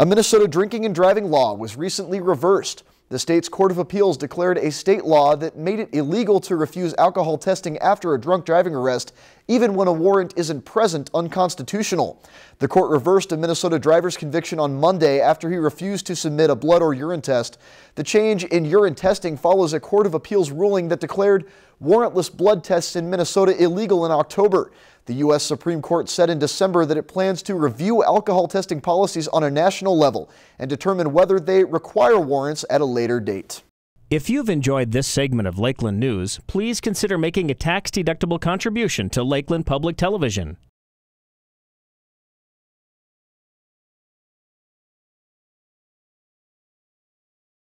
A Minnesota drinking and driving law was recently reversed. The state's Court of Appeals declared a state law that made it illegal to refuse alcohol testing after a drunk driving arrest, even when a warrant isn't present, unconstitutional. The court reversed a Minnesota driver's conviction on Monday after he refused to submit a blood or urine test. The change in urine testing follows a Court of Appeals ruling that declared warrantless blood tests in Minnesota illegal in October. The U.S. Supreme Court said in December that it plans to review alcohol testing policies on a national level and determine whether they require warrants at a later date. If you've enjoyed this segment of Lakeland News, please consider making a tax-deductible contribution to Lakeland Public Television.